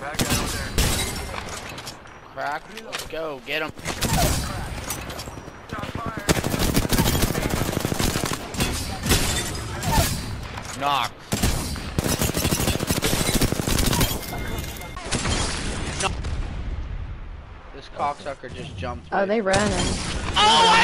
Back out there. Crack. Let's go. Get him. Knock. No. This cocksucker just jumped. Oh, right- they running. Him! Oh!